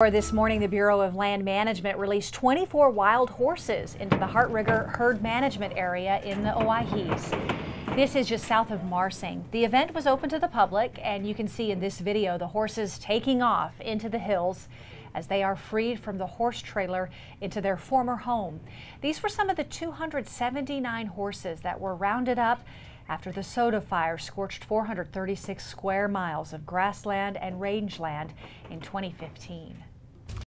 This morning, the Bureau of Land Management released 24 wild horses into the Hardtrigger Herd Management Area in the Owyhees. This is just south of Marsing. The event was open to the public, and you can see in this video the horses taking off into the hills as they are freed from the horse trailer into their former home. These were some of the 279 horses that were rounded up after the soda fire scorched 436 square miles of grassland and rangeland in 2015.